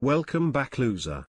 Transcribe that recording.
Welcome back loser.